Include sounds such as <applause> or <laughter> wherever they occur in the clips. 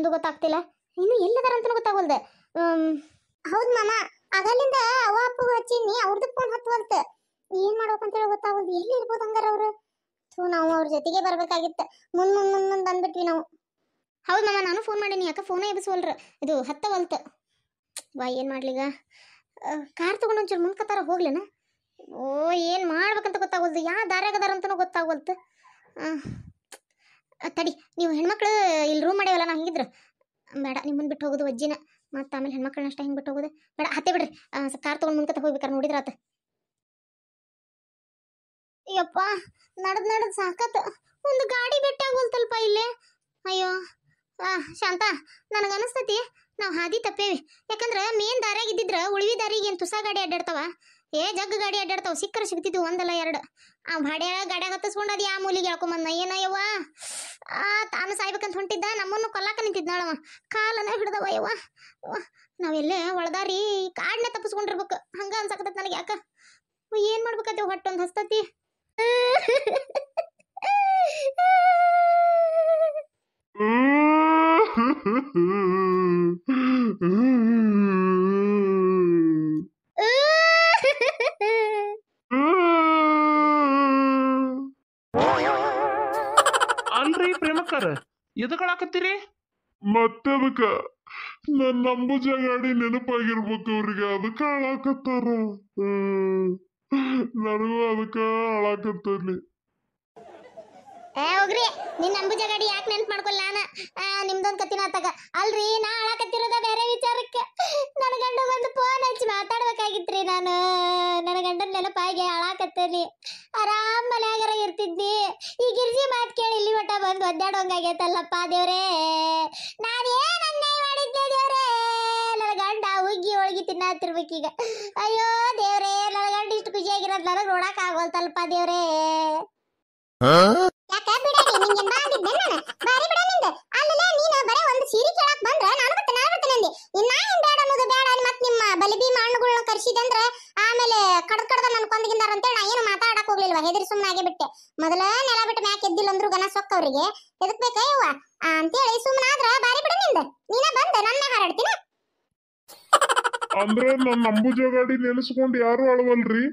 ಒಂದು ಗೊತ್ತಾಗ್ತಿಲ್ಲ. ಇನ್ನು ಎಲ್ಲದಾರ ಅಂತ ಗೊತ್ತಾಗಲ್ದೆ. ಹೌದು ಮಾಮ. ಆಗಲಿಂದ ಅವ ಅಪ್ಪು ಹಚ್ಚಿನಿ ಅವ್ರದ್ದು ಫೋನ್ ಹತ್ತುವಲ್ತ ಏನ್ ಅಂತ ಹೇಳಿ ಗೊತ್ತಾಗಲ್ದು. ಎಲ್ಲಿ ಇರ್ಬೋದು ಹಂಗಾರ ಅವ್ರು? ಥೂ, ನಾವು ಅವ್ರ ಜೊತೆಗೆ ಬರ್ಬೇಕಾಗಿತ್ತು. ಮುನ್ ಮುನ್ ಮುಂದ್ ಮುಂದ್ ಬಂದ್ಬಿಟ್ವಿ ನಾವು. ಹೌದು ಮಾಮ, ನಾನು ಫೋನ್ ಮಾಡೀನಿ. ಯಾಕೆ ಫೋನೇ ಎಬ್ಬಿಸವಲ್ರ? ಇದು ಹತ್ತವಲ್ತ. ವಾ, ಏನ್ ಮಾಡ್ಲಿಗ? ಕಾರ್ ತಗೊಂಡು ಒಂಚೂರು ಮುಂದ್ಕತ್ತಾರ ಹೋಗ್ಲೇನ? ಓ, ಏನ್ ಮಾಡ್ಬೇಕಂತ ಗೊತ್ತಾಗಲ್ದು. ಯಾ ದಾರ್ಯಾಗದಾರ ಅಂತನೂ ಗೊತ್ತಾಗಲ್ತು. ತಡಿ, ನೀವು ಹೆಣ್ಮಕ್ಳು ಇಲ್ಲಿ ರೂಮ್ ಮಾಡ್ಯಾವಲ್ಲ ನಾ ಹಿಂಗಿದ್ರು. ಬೇಡ ನಿಮ್ಮನ್ನು ಬಿಟ್ಟು ಹೋಗೋದು ಅಜ್ಜಿನ ಮತ್ತೆ ಆಮೇಲೆ ಹೆಣ್ಮಕ್ಳನ್ನ ಅಷ್ಟೇ ಹಿಂಗೆ ಬಿಟ್ಟು ಹೋಗೋದು. ಬೇಡ ಹತ್ತೆ ಬಿಡ್ರಿ. ಕಾರ್ ತೊಗೊಂಡು ಮುಂದ್ಕತ್ತ ಹೋಗ್ಬೇಕಾರೆ ನೋಡಿದ್ರಾತ ಯಪ್ಪ, ನಡ್ದ್ ನಡ್ದ್ ಸಾಕತ್ತು ಒಂದು ಗಾಡಿ ಬೆಟ್ಟ ಆಗೋಲ್ತಲ್ಪ ಇಲ್ಲೇ. ಅಯ್ಯೋ, ಆ, ಶಾಂತ, ನನಗೆ ಅನಿಸ್ತತಿ. ನಾವು ಹಾದಿ ತಪ್ಪೇವಿ. ಯಾಕಂದ್ರೆ ಮೇನ್ ದಾರ್ಯಾಗ ಇದ್ದಿದ್ರೆ ಉಳಿವಿ ದಾರಿಗೆ ಏನು ತುಸಾ ಗಾಡಿ ಅಡ್ಡಾಡ್ತಾವ? ಏ ಜಗ್ ಗಾಡಿ ಅಡ್ಡಾಡ್ತಾವ. ಸಿಕ್ಕರೆ ಸಿಗ್ತಿದ್ವು ಒಂದಲ್ಲ ಎರಡು. ಆ ಭಾಡ್ಯ ಗಾಡ್ಯಾಗ ಹತ್ತಿಸ್ಕೊಂಡು ಅದು ಯಾವ ಮೂಲಿಗೆ ಹೇಳ್ಕೊಂಬಂದ ಏನಯ್ಯವ್ವ? ಆ ತಾನು ಸಾಯ್ಬೇಕಂತ ಹೊಂಟಿದ್ದ ನಮ್ಮನ್ನು ಕೊಲ್ಲಾಕ ನಿಂತಿದ್ನಾಳವ ಕಾಲನ ಹಿಡ್ದವ ಯವ್ವ. ಅವ್ವ, ನಾವೆಲ್ಲೇ ಒಳದಾರಿ ಕಾಡ್ನ ತಪ್ಪಿಸ್ಕೊಂಡಿರ್ಬೇಕು. ಹಂಗ ಅನ್ಸಕತ್ತ ನನಗೆ ಯಾಕ? ಏನ್ ಮಾಡ್ಬೇಕತ್ತೆ ಹೊಟ್ಟೊಂದು ಹಸ್ತತಿ? ಅಲ್ರಿ <laughs> <laughs> ಎದಕ್ಕಳಾಕತ್ತೀರಿ ಮತ್ತದಕ್ಕ ನನ್ನ ಅಂಬುಜ ಗಾಡಿ ನೆನಪಾಗಿರ್ಬೇಕು ಅವ್ರಿಗೆ ಅದಕ್ಕ ಹಾಳಾಕತ್ತಾರ. ಹ್ಮ್. ನನಗೂ ಅದಕ್ಕ ಹಾಳಾಕತ್ತಲ್ಲಿ. ಏ ಹೋಗ್ರಿ. ನಿನ್ನ ಅಂಬುಜ ಗಾಡಿ ಯಾಕೆ ನೆನ್ಪ್ ಮಾಡ್ಕೊಲ್ಲ ನಾನ? ಆ, ನಿಮ್ದೊಂದ್ ಕತ್ತಿನ ಆತಾಗ ಅಲ್ರಿ ನಾ ಹಾಳಾಕತ್ತಿರೋದ ಬೇರೆ ವಿಚಾರಕ್ಕೆ. ನನ್ನ ಗಂಡ ಬಂದು ಫೋನ್ ಹಚ್ಚಿ ಮಾತಾಡ್ಬೇಕಾಗಿತ್ರಿ ನಾನು. ನನ್ನ ಗಂಡನ ನೆನಪಾಗಿ ಹಾಳಾಕತ್ತೇನಿ ಆರಾಮ್ ಮನ್ಯಾಗರ ಇರ್ತಿದ್ನಿ ಈ ಗಿರ್ಜಿ ಮಾತ್ ಕೇಳಿ ಇಲ್ಲಿ ಮಟ್ಟ ಬಂದು ಒದ್ದಾಡೋಂಗಾಗೈತಲ್ಲಪ್ಪ ದೇವ್ರೇ. ನಾನ್ ಏನ್ ಅನ್ಯಾಯ ಮಾಡಿದ್ದೆ ದೇವ್ರೇ. ನನ್ನ ಗಂಡ ಹುಗ್ಗಿ ಒಳಗಿ ತಿನ್ನತ್ತಿರ್ಬೇಕೀಗ ಅಯ್ಯೋ ದೇವ್ರೇ ನನ್ನ ಗಂಡ ಇಷ್ಟು ಖುಷಿಯಾಗಿರೋದು ನನಗೆ ನೋಡಕ್ ಆಗೋಲ್ತಲ್ಪ ದೇವ್ರೇ. ಯಾಕ ಬಿಡಾಡಿ ನಿಂಗೆ ಬಂದಿದ್ದೆ ನಾನು? ಬಾರಿ ಬಿಡ ನಿಂದ. ಅಲ್ಲಲ್ಲ ನೀನು ಬರೇ ಒಂದು ಸೀರೆ ಕೇಳಕ್ ಬಂದ್ರ ನಾನು ಬರ್ತೇನೆ ನಾನು ಬರ್ತೀನಿ ಅಂದೆ ಇನ್ನ ಏನ್ ಬೇಡ ಅನ್ನೋದು ಬೇಡ ಮತ್ತೆ ಮತ್ ನಿಮ್ಮ ಬಲಿಬಿ ಮಣ್ಣುಗಳನ್ನ ಕರ್ಸಿದಂದ್ರ ಆಮೇಲೆ ಕಡ್ದ ಕಡ್ದ ನನ್ ಕೊಂದಗಿಂದಾರ ಅಂತೇಳಿ ನಾ ಏನು ಮಾತಾಡಕ್ ಹೋಗ್ಲಿಲ್ವಾ? ಹೆದರಿ ಸುಮ್ಮನಾಗೆ ಬಿಟ್ಟೆ. ಮೊದಲ ನೆಲ ಬಿಟ್ಟು ಮ್ಯಾಕ್ ಎದ್ದಿಲ್ಲ ಅಂದ್ರು ಗನ ಸೊಕ್ಕವ್ರಿಗೆ ಎದಕ್ ಬೇಕಾ ಇವ್ವ ಅಂತೇಳಿ ಸುಮ್ಮನೆ ಆದ್ರ ಬಾರಿ ಬಿಡ ನಿಂದ. ನೀನ ಬಂದ ನನ್ನ ಹಾರಾಡ್ತೀನ? ಅಂದ್ರೆ ನನ್ನ ಅಂಬುಜ ಗಾಡಿ ನೆನೆಸ್ಕೊಂಡು ಯಾರು ಅಳವಲ್ರಿ?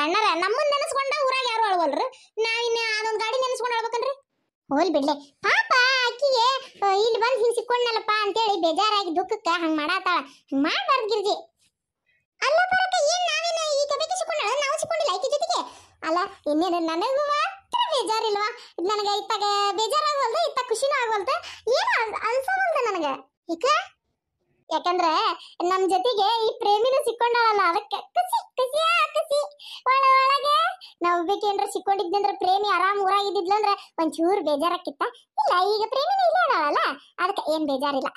ಅಣ್ಣರ ನಮ್ಮನ್ನ ನೆನೆಸ್ಕೊಂಡ ಊರಾಗ ಯಾರು ಅಳವಲ್ರಿ? ನಾ ಇನ್ನ ಅದೊಂದ್ ಗಾಡಿ ನೆನೆಸ್ಕೊಂಡು ಅಳ್ಬೇಕನ್ರಿ ಹೋಲ್ ಬಿಡ್ಲೆ. ಪಾಪ ಅಕ್ಕಿಗೆ ಇಲ್ಲಿ ಬಂದ್ ಹಿಂಗ್ ಸಿಕ್ಕೊಂಡ್ನಲ್ಲಪ್ಪ ಅಂತೇಳಿ ಬೇಜಾರಾಗಿ ದುಃಖಕ್ಕ ಹಂಗ್ ಮಾಡಾತಾಳ. ಹಂಗ್ ಮಾಡ್ಬಾರ್ದು ಗಿರ್ಜಿ. ಅಲ್ಲ ಬರಕ ನಾವೇನ ಈ ಕಬಿಗೆ ಸಿಕ್ಕೊಂಡಳ ನಾವು ಜೊತೆಗೆ? ಅಲ್ಲ ಮಾತ್ರ ಬೇಜಾರಿಲ್ವಾ? ನನಗೆ ಇತ್ತಾಗ ಬೇಜಾರಾಗವಲ್ದು ಇತ್ತ ಖುಷಿನೂ ಆಗವಲ್ದು ಏನು ಅನ್- ಅನ್ಸವಲ್ದು ನನಗೆ. ಈಗ ಯಾಕಂದ್ರೆ ನಮ್ ಜೊತೆಗೆ ಈ ಪ್ರೇಮಿನ ಸಿಕ್ಕೊಂಡಾಳಲ್ಲ ಅದಕ್ಕೆ ಖುಷಿ ಖುಷಿಯಾ ಖುಷಿ. ಒಳ ಒಳಗೆ ನಾವ್ ಒಬ್ಬಾಕೇನ್ರ ಸಿಕ್ಕೊಂಡಿದ್ನಂದ್ರ ಪ್ರೇಮಿ ಆರಾಮ್ ಊರಾಗಿದ್ದಿದ್ಲು ಅಂದ್ರೆ ಒಂಚೂರು ಬೇಜಾರಾಕಿತ್ತ ಇಲ್ಲ, ಈಗ ಪ್ರೇಮಿನ ಇಲ್ಲ ಅದಕ್ಕೆ ಏನ್ ಬೇಜಾರಿಲ್ಲ.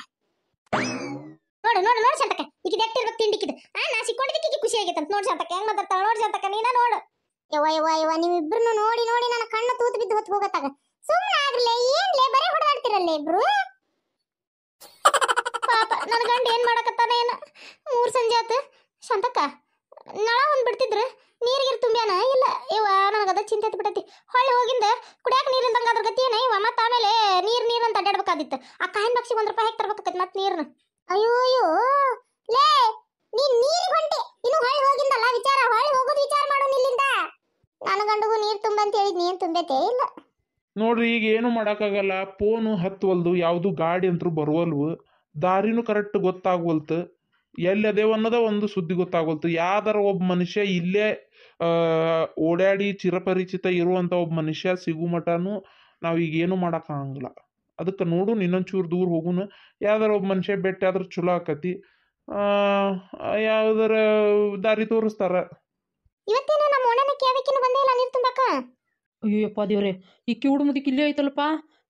ನೋಡು ನೋಡು ನೋಡು ಶಾಂತಕ ಈಗ ಎಟ್ಟಿರ್ಬೇಕು ತಿಂಡಿಕಿದ್ ಆ, ನಾ ಸಿಕ್ಕೊಂಡಿದ್ದಕ್ಕೆ ಖುಷಿ ಆಗೈತಂತ. ನೋಡು ಶಾಂತಕ ಹೆಂಗ್ ಮಾತಾಡ್ತಾಳ ನೋಡು ಶಾಂತಕ ನೀನ ನೋಡು. ಯವ್ವ ಯವ್ವ ಯವ್ವ ನೀವಿಬ್ರು ನೋಡಿ ನೋಡಿ ನನ್ನ ಕಣ್ಣ ತೂತು ಬಿದ್ದು ಹೊತ್ತು ಹೋಗತ್ತಾಗ. ಸುಮ್ಮನೆ ಆಗ್ಲೇ, ಏನ್ಲೇ, ಬರೇ ಹೊಡೆದಾಡ್ತಿರಲ್ಲ ಇಬ್ರು? ಪಾಪ ನನ್ನ ಗಂಡ ಏನ್ ಮಾಡಕತ್ತಾನ ಏನ? ಮೂರ್ ಸಂಜೆ ಆತ. ಶಾಂತಕ್ಕ, ನಳ ಒಂದ್ ಬಿಡ್ತಿದ್ರು. ನೀರಿಗಿರ್ ತುಂಬ್ಯಾನ? ಇಲ್ಲ. ಇವ ಅದ ಚಿಂತೆ ಹತ್ತ್ ಬಿಟ್ಟೈತಿ. ಹೊಳ್ಳಿ ಹೋಗಿಂದ ಕುಡಿಯಾಕ ನೀರಿಂದಂಗ ಅದ್ರ ಗತಿ ಏನ? ಇವ ಮತ್ತ ಆಮೇಲೆ ನೀರ್ ನೀರ್ ಅಂತ ಅಡ್ಡಾಡ್ಬೇಕಾದಿತ್ತು ಆ ಕಾಯಿನ್ ಬಕ್ಷಿಗೆ ಒಂದ್ ರೂಪಾಯಿ ಹಾಕಿ ತರ್ಬೇಕಾಕೈತಿ ಮತ್ ನೀರ್ನ. ಅಯ್ಯೋ ಅಯ್ಯೋ ಲೇ ನೀನ್ ನೀರ್ ಹೊಂಟಿ ಇನ್ನು ಹೊಳ್ಳಿ ಹೋಗಿಂದಲ್ಲ ವಿಚಾರ ಹೊಳ್ಳಿ ಹೋಗೋದು ವಿಚಾರ ಮಾಡು ನಿಲ್ಲಿಂದ. ನನ್ನ ಗಂಡಗೂ ನೀರ್ ತುಂಬಂತ ಹೇಳಿದ್ ನೀನ್ ತುಂಬೈತೆ ಇಲ್ಲ. ನೋಡ್ರಿ ಈಗ ಏನು ಮಾಡೋಕ್ಕಾಗಲ್ಲ. ಫೋನು ಹತ್ತುವಲ್ದು ಯಾವುದು ಗಾಡಿ ಅಂತೂ ಬರುವಲ್ವು. ದಾರಿನೂ ಕರೆಕ್ಟ್ ಗೊತ್ತಾಗ್ವಲ್ತು. ಎಲ್ಲಿ ಅದೇವ ಅನ್ನೋದ ಒಂದು ಸುದ್ದಿ ಗೊತ್ತಾಗ್ವಲ್ತು. ಯಾವ್ದಾರ ಒಬ್ಬ ಮನುಷ್ಯ ಇಲ್ಲೇ ಆ, ಓಡಾಡಿ ಚಿರಪರಿಚಿತ ಇರುವಂಥ ಒಬ್ಬ ಮನುಷ್ಯ ಸಿಗು ಮಟನು ನಾವು ಈಗ ಏನು ಮಾಡೋಕ್ಕಾಗಂಗಿಲ್ಲ. ಅದಕ್ಕೆ ನೋಡು ಇನ್ನೊಂಚೂರು ದೂರ ಹೋಗುನು. ಯಾವ್ದಾರ ಒಬ್ಬ ಮನುಷ್ಯ ಭೇಟಿ ಆದ್ರೆ ಚಲೋ ಆಕತಿ. ಯಾವ್ದಾರ ದಾರಿ ತೋರಿಸ್ತಾರ. ಇವತ್ತೇನು ನಮ್ಮ ಓಣನ ಕೇಳಬೇಕಿನ್ನು ಬಂದೇ ಇಲ್ಲ ನೀರ್ ತುಂಬಾಕ ಅಯ್ಯಪ್ಪ ದೇವ್ರೆ ಈ ಕಿವುಡು ಮುದುಕಿ ಇಲ್ಲೇ ಐತಲ್ಲಪ್ಪ.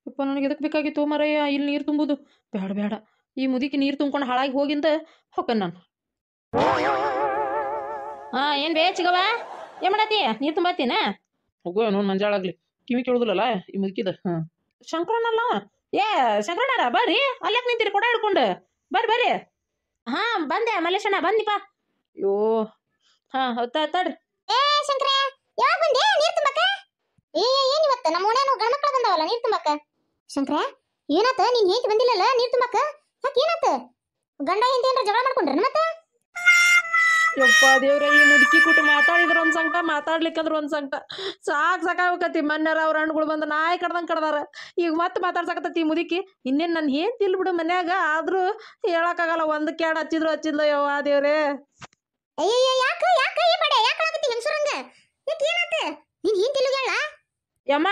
ಯಪ್ಪ ನನಗೆ ಎದಕ್ಕೆ ಬೇಕಾಗಿತ್ತು ಮರಯ್ಯ ಇಲ್ಲಿ ನೀರು ತುಂಬುದು. ಬೇಡ ಬೇಡ ಈ ಮುದುಕಿ ನೀರು ತುಂಬ್ಕೊಂಡು ಹಾಳಾಗಿ ಹೋಗಿಂದ ಹೊಕ್ಕನ್ ನಾನು. ಹಾಂ ಏನು ಬೇ ಚಿಗವ ಮಾಡತಿ ಮಾಡತ್ತಿ? ನೀರು ತುಂಬತ್ತೀನ ಹೋಗೋ ನೋನ್ ಮಂಜಾಳಾಗ್ಲಿ ಕಿವಿ ಕೇಳುದಿಲ್ಲಲ್ಲ ಈ ಮುದುಕಿದ? ಹಾಂ ಶಂಕರಣ್ಣಲ್ಲ ಏ, ಶಂಕರಣ್ಣರ, ಬರ್ರಿ. ಅಲ್ಲಕ್ಕೆ ನಿಂತೀರಿ? ಕೊಡ ಹಿಡ್ಕೊಂಡು. ಬರ್ರಿ ಬರ್ರಿ. ಹಾ, ಬಂದೆ. ಮಲ್ಲೇಶಣ್ಣ ಬಂದಿಪ್ಪ ಅಯ್ಯೋ ಹಾ ಹೌದಾ ತಡ್ರಿ ಏ, ಶಂಕರ, ಯಾವಾಗ ಬಂದೆ? ನೀರ್ ತುಂಬಾಕ ಏ ಏನ್ ಇವತ್ತ? ನಮ್ಮ ಓಣ್ಯಾನು ಗಣಮಕ್ಕಳ ಬಂದಾವಲ್ಲ, ನೀರ್ ತುಂಬಾಕ ಶಂಕರ, ಏನಾತ? ನೀನ್ ಹೇಗೆ ಬಂದಿಲ್ಲಲ್ಲ, ನೀರ್ ತುಂಬಕ್ಕ ಯಾಕೆ ಏನಾತ? ಗಂಡ ಹೆಂಡತಿ ಏನ್ರ ಜಗಳ ಮಾಡ್ಕೊಂಡ್ರೆ ಮತ್ತೆ? ಯಪ್ಪ ದೇವ್ರ ಈ ಮುದುಕಿ ಕೂಟ ಮಾತಾಡಿದ್ರ ಒಂದ್ ಸಂಕಟ ಮಾತಾಡ್ಲಿಕ್ಕಂದ್ರ ಒಂದ್ ಸಂಕಟ. ಸಾಕ್ ಸಾಕಾಗತಿ ಮನ್ಯಾರ ಅವ್ರ ಹಣ್ಣುಗಳು ಬಂದ ನಾಯಿ ಕಡ್ದಂಗ್ ಕಡ್ದಾರ. ಈಗ ಮತ್ತೆ ಮಾತಾಡ್ಸಕತ್ತತಿ ಈ ಮುದುಕಿ? ಇನ್ನೇನ್ ನನ್ ಏನ್ ತಿಲ್ ಬಿಡು ಮನ್ಯಾಗ ಆದ್ರೂ ಹೇಳಕ್ಕಾಗಲ್ಲ ಒಂದ್ ಕ್ಯಾಡ್ ಹಚ್ಚಿದ್ರು ಹಚ್ಚಿದ್ಲ ಯವ್ವ ದೇವ್ರೇ. ಅಯ್ಯಯ್ಯ ಯಾಕ ಯಾಕ ಈ ಬಡೆ ಯಾಕ ಆಗತಿ ಹೆಂಗಸರಂಗ? ಯಾಕೆ ಏನಾತ? ನೀನ್ ಯಮ್ಮ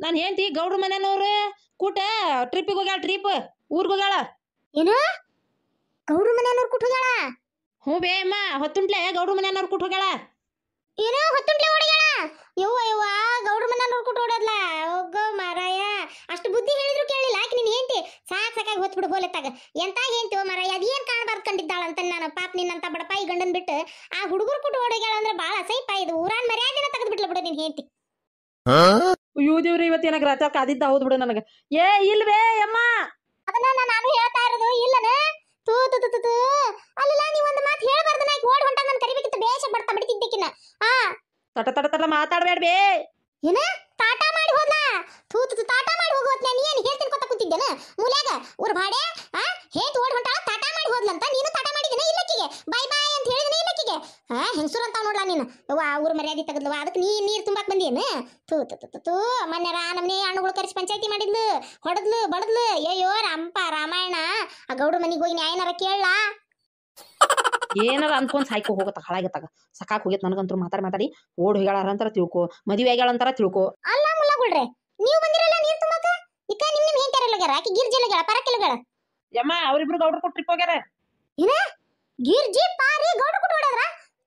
ನಾನ್ ಹೆಂಡ್ತಿ ಗೌಡ್ರ ಮನೆನವ್ರು ಕೂಟ ಟ್ರಿಪ್ಪಿಗೆ ಹೋಗ್ಯಾಳ ಟ್ರಿಪ್ ಊರ್ಗ್ ಹೋಗ್ಯಾಳ. ಏನು? ಗೌಡ್ರ ಮನೆಯವ್ರ ಕೂಟ ಹೋಗ್ಯಾಳ? ಹ್ಞೂ ಬೇ ಅಮ್ಮ ಹೊತ್ತುಂಟ್ಲೆ ಗೌಡ್ರ ಮನೆಯವ್ರು ಕೂಟ್ ಹೋಗ್ಯಾಳ. ಏನೋ ಹೊತ್ತುಂಟ್ಲೆ ಓಡ್ಯಾಳ ಯವ್ವ ಯವ್ವ ಗೌಡ್ರ ಮನೆಯವ್ರ ಕುಟ್ ಓಡೋದ್ಲ ಹೋಗೋ ಮಾರಾಯ. ಅಷ್ಟು ಬುದ್ಧಿ ಹೇಳಿದ್ರು ಕೇಳಿಲ್ಲ. ಆಕೆ ನೀನು ಹೇಂತಿ ಸಾಕ್ ಸಾಕಾಗಿ ಹೊತ್ ಬಿಡು ಹೋಲತ್ತಾಗ. ಎಂತ ಹೇಂತಿವ ಮಾರಾಯ ಅದೇನ್ ಕಾಣಬಾರ್ದು ಕಂಡಿದ್ದಾಳ ಅಂತ ನಾನು ಪಾಪ ನಿನ್ನಂತ ಬಡಪಾಯಿ ಗಂಡನ್ ಬಿಟ್ಟು ಆ ಹುಡುಗರು ಕೊಟ್ಟು ಓಡೋಗ್ಯಾಳ ಅಂದ್ರೆ ಬಾಳ ಸೈಪ ಇದು ಊರಾನ್ ಮರ್ಯಾದೆನ ತೆಗೆದು ಬಿಟ್ಲ ಬಿಡು ನೀನ್ ಹೇಂತಿ ಅಯ್ಯೋ ದೇವ್ರಿ ಇವತ್ತು ಏನಾಗ ರಾತ್ರಿ ಕಾದಿದ್ದ ಹೌದ್ ಬಿಡು ನನಗೆ. ಏ ಇಲ್ವೇ ಅಮ್ಮ. ಅದನ್ನ ನಾನು ಹೇಳ್ತಾ ಇರೋದು ಇಲ್ಲನ? ತೂ ತು ತು ತು ಅಲ್ಲಲ್ಲ ನೀ ಒಂದು ಮಾತು ಹೇಳ್ಬಾರ್ದು ನಾ ಓಡ್ ಹೊಂಟ ನಾನು ಕರಿಬೇಕಿತ್ತು ಬೇಷ ಬರ್ತಾ ಬಿಡ್ತಿದ್ದಕ್ಕಿನ್ನ ಆ. ತಟ ತಟ ತಟ ಮಾತಾಡಬೇಡ ಬೇ. ಏನ? ಟಾಟಾ ಮಾಡಿ ಹೋದ್ಲಾ? ತೂ ತು ಮಾಡಿ ಹೋಗೋತ್ನ ನೀ ಏನು ಹೇಳ್ತೀನಿ ಕೊತ್ತ ಕೂತಿದ್ದೇನ? ಮೂಲ್ಯಾಗ ಊರ್ ಭಾಡೆ ಆ ಹೇತ್ ಓಡ್ ಹೊಂಟಾಳ ಟಾಟಾ ಮಾಡಿ ಹೋದ್ಲಂತ ನೀನು ಟಾಟಾ ಮಾಡಿದಿನ ಇಲ್ಲಕ್ಕಿಗೆ ಬಾಯ್ ಬಾಯ್ ಅಂತ ಹೇಳಿದಿನ ಇಲ್ಲಕ್ಕಿಗೆ ಹಾ ಹೆಂಗಸರು ಅಂತ ನೋಡ್ಲಾ ಊರ ಮರ್ಯಾದಿ ತೆಗದ್ಲವ ಅದಕ್ಕೆ ನೀ ನೀರ್ ತುಂಬಾಕ್ ಬಂದಿಯೇನ? ತೂ ತು ತು ತು ತು ಮೊನ್ನೆ ನಮ್ಮನೆ ಹಣ್ಣುಗಳು ಕರೆಸಿ ಪಂಚಾಯತಿ ಮಾಡಿದ್ಲು ಹೊಡದ್ಲು ಬಡದ್ಲು. ಅಯ್ಯೋ ರಂಪ ರಾಮಾಯಣ ಆ ಗೌಡ್ರ ಮನೆಗೆ ಹೋಗಿ ನ್ಯಾಯನಾರ ಕೇಳಲಾ? ಏನಾರ ಅನ್ಕೊಂಡ್ ಸಾಯ್ಕೊ ಹೋಗತ್ತ ಹಾಳಾಗತ್ತಾಗ ಸಕಾಕ್ ಹೋಗೈತ್ ನನಗಂತೂ ಮಾತಾಡಿ ಮಾತಾಡಿ. ಓಡ್ ಹೋಗ್ಯಾಳ ಅಂತಾರ ತಿಳ್ಕೊ ಮದುವೆ ಆಗ್ಯಾಳ ಅಂತಾರ ತಿಳ್ಕೊ. ಅಲ್ಲ ಮುಲ್ಲಗುಳ್ರೆ ನೀವು ಬಂದಿರಲ್ಲ ನೀರ್ ತುಂಬಾಕ? ಇಕ್ಕ ನಿಮ್ ನಿಮ್ ಹೇಂತಾರಲ್ಲಗ್ಯಾರ ಆಕಿ ಗಿರ್ಜಲಗ್ಯಾಳ ಪರಕ್ಕಿಲಗಳ ಯಮ್ಮ ಅವ್ರಿಬ್ರು ಗೌಡ್ರ ಕೊಟ್ಟು ಟ್ರಿಪ್ ಹೋಗ್ಯಾರ. ಗಿರ್ಜಿ ಪಾರಿ ಗೌಡ ಕೊಟ್ಟು ಹೊಡದ್ರ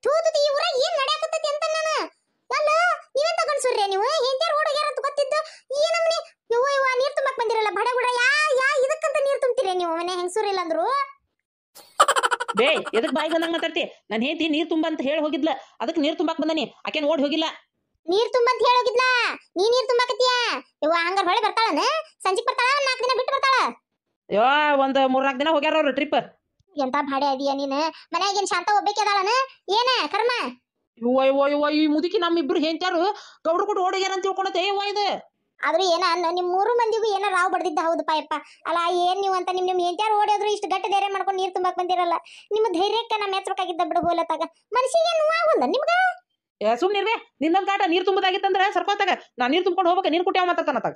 ತೂತು ಈ ಊರಾಗ ಏನ್ ನಡೆಯಕತ್ತೈತಿ ಅಂತ ನಾನು? ಅಲ್ಲ ನೀವೇ ತಗೊಂಡ್ಸುರ್ರಿ ನೀವು? ಹೆಂತಾರ ಓಡೋಗ್ಯಾರ ಅಂತ ಗೊತ್ತಿದ್ದು? ಏನಮ್ಮನೆ? ಯವ್ವ ಯವ್ವ ನೀರ್ ತುಂಬಾಕ್ ಬಂದಿರಲ್ಲ ಬಡ ಗುಡ ಯಾ ಯಾ ಇದಕ್ಕಂತ ನೀರ್ ತುಂಬ್ತೀರಿ ನೀವು? ಮನೆ ಹೆಂಗಸೂರಿಲ್ಲ ಅಂದ್ರು? <laughs> ಬೇ ಎದಕ್ ಬಾಯಿ ಬಂದಂಗ ಮಾತಾಡ್ತಿ? ನಾನು ಹೇಂತಿ ನೀರ್ ತುಂಬ ಅಂತ ಹೇಳಿ ಹೋಗಿದ್ಲ ಅದಕ್ಕೆ ನೀರ್ ತುಂಬಾಕ್ ಬಂದನಿ ಆಕೆನ್ ಓಡ್ ಹೋಗಿಲ್ಲ. ನೀರ್ ತುಂಬ ಅಂತ ಹೇಳಿ ಹೇಳೋಗಿದ್ಲ ನೀ ನೀರ್ ತುಂಬಾಕತ್ತೀಯ? ಯವ್ವ ಹಂಗಾರ ಹೊಳೆ ಬರ್ತಾಳನ? ಸಂಜಿಗ್ ಬರ್ತಾಳ ನಾಲ್ಕು ದಿನ ಬಿಟ್ಟು ಬರ್ತಾಳ? ಯೋ ಒಂದ್ ಮೂರ್ನಾಲ್ಕು ದಿನ ಹೋಗ್ಯಾರ ಅವ್ರು ಟ್ರಿಪ್ ಎಂತ ಭಾಡೆ ಅದೀಯ ನೀನು? ಮನ್ಯಾಗಿನ ಶಾಂತ ಒಬ್ಬಾಕಿ ಅದಾಳನ ಏನ ಕರ್ಮ? ಇವ್ವ ಇವ್ವ ಈ ಮುದುಕಿ ನಮ್ಮಿಬ್ರು ಹೆಂತ್ಯಾರು ಗೌಡ್ರ ಕೊಟ್ಟು ಓಡಿಗ್ಯಾರ ಅಂತ ತಿಳ್ಕೊಳತ್ತೆ. ಇವ್ವ ಇದು? ಆದ್ರೂ ಏನ ಅನ್ನ ನಿಮ್ ಮೂರು ಮಂದಿಗೂ ಏನ ರಾವ್ ಬಡ್ದಿದ್ದ ಹೌದು ಪಾಯಪ್ಪ. ಅಲ್ಲ ಏನ್ ನೀವು ಅಂತ ನಿಮ್ ನಿಮ್ ಎಂತ್ಯಾರು ಓಡಿದ್ರು ಇಷ್ಟು ಗಟ್ಟಿ ಧೈರ್ಯ ಮಾಡ್ಕೊಂಡು ನೀರ್ ತುಂಬಾಕ್ ಬಂದಿರಲ್ಲ. ನಿಮ್ಮ ಧೈರ್ಯಕ್ಕೆ ನಮ್ಮ ಮೆಚ್ಚಬೇಕಾಗಿದ್ದ ಬಿಡು ಹೋಲತ್ತಾಗ. ಮನಸ್ಸಿಗೆ ನೋವಾಗಲ್ಲ ನಿಮ್ಗ? ಸುಮ್ನಿರ್ವೆ ನಿನ್ನ ಕಾಟ ನೀರ್ ತುಂಬದಾಗಿತ್ತಂದ್ರ ಸರ್ಕೋತಾಗ ನಾ ನೀರ್ ತುಂಬ್ಕೊಂಡು ಹೋಗ್ಬೇಕು ನೀನ್ ಕುಟ್ಟಿ ಮಾತಾಡ್ತಾನತ್ತಾಗ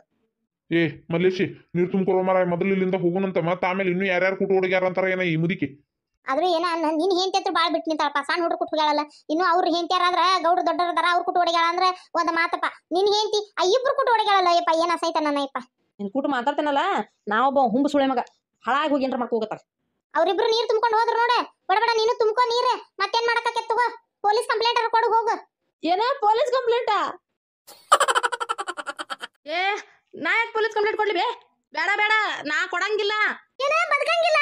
ಏ ಮಲ್ಲೇಶಿ ನೀರು ತುಂಬ್ಕೊರೋ ಮರ ಮೊದಲು ಇಲ್ಲಿಂದ ಹೋಗೋಣಂತ ಮತ್ತೆ ಆಮೇಲೆ ಇನ್ನು ಯಾರ್ಯಾರು ಕೂಟ ಹುಡುಗ್ಯಾರ ಅಂತಾರ ಏನ ಈ ಮುದುಕಿ? ಆದ್ರೆ ಏನ ನಿನ್ ಹೆಂತಿ ಹತ್ರ ಬಾಳ್ ಬಿಟ್ಟು ನಿಂತಾಳಪ್ಪ ಸಣ್ಣ ಹುಡುಗ ಕುಟ್ಕೊಳ್ಳಲ್ಲ ಇನ್ನು ಅವ್ರ ಹೆಂಡತಿಯಾರಾದ್ರ ಗೌಡ್ರ ದೊಡ್ಡರದಾರ ಅವ್ರ ಕುಟ್ಟು ಹೊಡಿಗಳ ಅಂದ್ರ ಒಂದ್ ಮಾತಪ್ಪ. ನಿನ್ ಹೆಂಡತಿ ಆ ಇಬ್ರು ಕುಟ್ಟು ಹೊಡಿಗಳಲ್ಲ ಯಪ್ಪ ಏನ ಸೈತ ನನ್ನ ಯಪ್ಪ ನಿನ್ ಕೂಟ ಮಾತಾಡ್ತಾನಲ್ಲ ನಾವೊಬ್ಬ ಹುಂಬ ಸುಳೆ ಮಗ ಹಾಳಾಗಿ ಹೋಗಿ ಏನ್ರ ಮಾಡ್ಕೊ ಹೋಗತ್ತಾಗ ಅವ್ರಿಬ್ರು ನೀರ್ ತುಂಬ್ಕೊಂಡು ಹೋದ್ರ ನೋಡ. ಬಡಬಡ ನೀನು ತುಂಬ್ಕೊ ನೀರ್. ಮತ್ತೇನ್ ಮಾಡಕ್ಕೆ ತಗೋ. ಪೊಲೀಸ್ ಕಂಪ್ಲೇಂಟ್ ಕೊಡು ಹೋಗು. ಏನ ಪೊಲೀಸ್ ಕಂಪ್ಲೇಂಟಾ? ಏ ನಾ ಯಾಕೆ ಪೊಲೀಸ್ ಕಂಪ್ಲೇಂಟ್ ಕೊಡ್ಲಿ ಬೇ? ಬೇಡ ಬೇಡ ನಾ ಕೊಡಂಗಿಲ್ಲ. ಏನ ಬದುಕಂಗಿಲ್ಲ?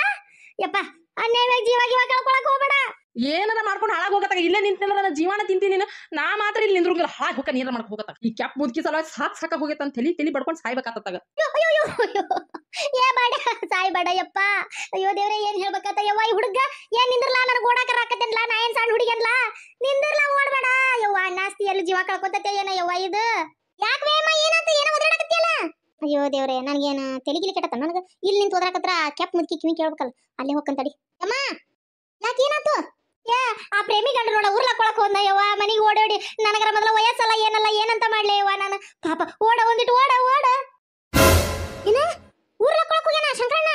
ಯಪ್ಪ ಅನ್ಯಾಯವಾಗಿ ಜೀವ ಜೀವ ಕಳ್ಕೊಳಕ್ ಹೋಗ್ಬೇಡ. ಏನಾರ ಮಾಡ್ಕೊಂಡು ಹಾಳಾಗ ಹೋಗತ್ತಾಗ? ಇಲ್ಲೇ ನಿಂತಿಲ್ಲ ನನ್ನ ಜೀವನ ತಿಂತೀನಿ ನೀನು. ನಾ ಮಾತ್ರ ಇಲ್ಲಿ ನಿಂದ್ರಂಗಿಲ್ಲ. ಹಾಳಾಗಿ ಹೋಗ ನೀರ ಮಾಡ್ಕೊ ಹೋಗತ್ತಾಗ? ಈ ಕ್ಯಾಪ್ ಮುದುಕಿ ಸಲ ಸಾಕ್ ಸಾಕ ಹೋಗೈತೆ ಅಂತ ತಲಿ ತಲಿ ಬಡ್ಕೊಂಡು ಅಯ್ಯೋ ಏ ಬೇಡ ಸಾಯ್ ಬೇಡ ಯಪ್ಪ. ಅಯ್ಯೋ ದೇವ್ರೆ ಏನ್ ಹೇಳ್ಬೇಕಾತ? ಯವ್ವ ಈ ಹುಡುಗ ಏನ್ ನಿಂದ್ರಲ್ಲ? ನನಗೆ ಓಡಾಕ ರಾಕತ್ತೇನ್ಲ? ನಾ ಏನ್ ಸಣ್ಣ ಹುಡುಗನ್ಲ ನಿಂದಿರ್ಲ ಓಡ್ಬೇಡ. ಯವ್ವ ನಾಸ್ತಿ ಎಲ್ಲಿ ಜೀವ ಕಳ್ಕೊತತೆ ಏನ ಯವ್ವ ಇದು? ಯಾಕೆ ಏನಾಯ್ತು? ಏನೋ ಒದರಾಡಕತ್ತಿಯಲ್ಲ? ಅಯ್ಯೋ ದೇವ್ರೆ, ನನಗೇನು ತೆಲಿಗಿಲಿ ಕೆಟ್ಟ ನನಗೆ ಇಲ್ಲಿ ನಿಂತು ಒದರಾಕತ್ರ ಕೆಪ್ ಮುದ್ಕಿ ಕಿವಿ ಕೇಳ್ಬೇಕಲ್ಲ, ಅಲ್ಲೇ ಹೋಗ್ಕಂತಡಿ ಅಮ್ಮ, ಯಾಕೆ ಏನಾಯ್ತು? ಯಾ, ಆ ಪ್ರೇಮಿ ಗಂಡ ನೋಡ, ಉರ್ಲಾಕೊಳಕ್ ಹೋದ್ನ ಯವ್ವ, ಮನೆಗೆ ಓಡೋಡಿ ನನಗರ ಮೊದಲ ವಯಸ್ಸಲ್ಲ, ಏನಲ್ಲ, ಏನಂತ ಮಾಡ್ಲಿ ಯವ್ವ ನಾನು? ಪಾಪ, ಓಡ ಒಂದಿಟ್ಟು ಓಡ ಓಡ. ಏನ? ಉರ್ಲಾಕೊಳಕ್ ಹೋಗ್ಯಾನ ಶಂಕರಣ್ಣ?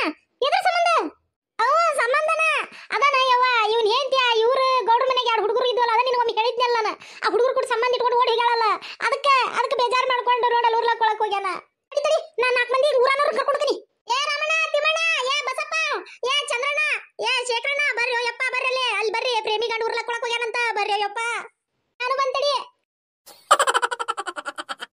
ಆ ಹುಡುಗರು ಕೂಡ ಸಂಬಂಧ ಇಟ್ಕೊಂಡು ಓಡಿ ಹೋಗ್ಯಾಳಲ್ಲ. ಅದಕ್ಕೆ ಅದಕ್ಕೆ ಬೇಜಾರು ಮಾಡ್ಕೊಂಡು ರೋಡಲ್ಲಿ ಉರ್ಲಾಕೊಳಕ್ ಹೋಗ್ಯಾನ. ತಡಿ ನಾ ನಾಲ್ಕು ಮಂದಿ ಊರಾನವ್ರು ಕರ್ಕೊಂಡ್ತೀನಿ ಏ ರಮಣ ತಿಮ್ಮಣ್ಣ, ಏ ಬಸಪ್ಪ, ಏ ಚಂದ್ರಣ್ಣ, ಏ ಶೇಖರಣ್ಣ, ಬರ್ರಿ ಯಪ್ಪ ಬರ್ರಿ ಅಲ್ಲಿ. ಬರ್ರಿ ಪ್ರೇಮಿ ಗಂಡು ಉರ್ಲಾಕೊಳಕ್ ಹೋಗ್ಯಾನಂತ, ಬರ್ರಿ ಯಪ್ಪ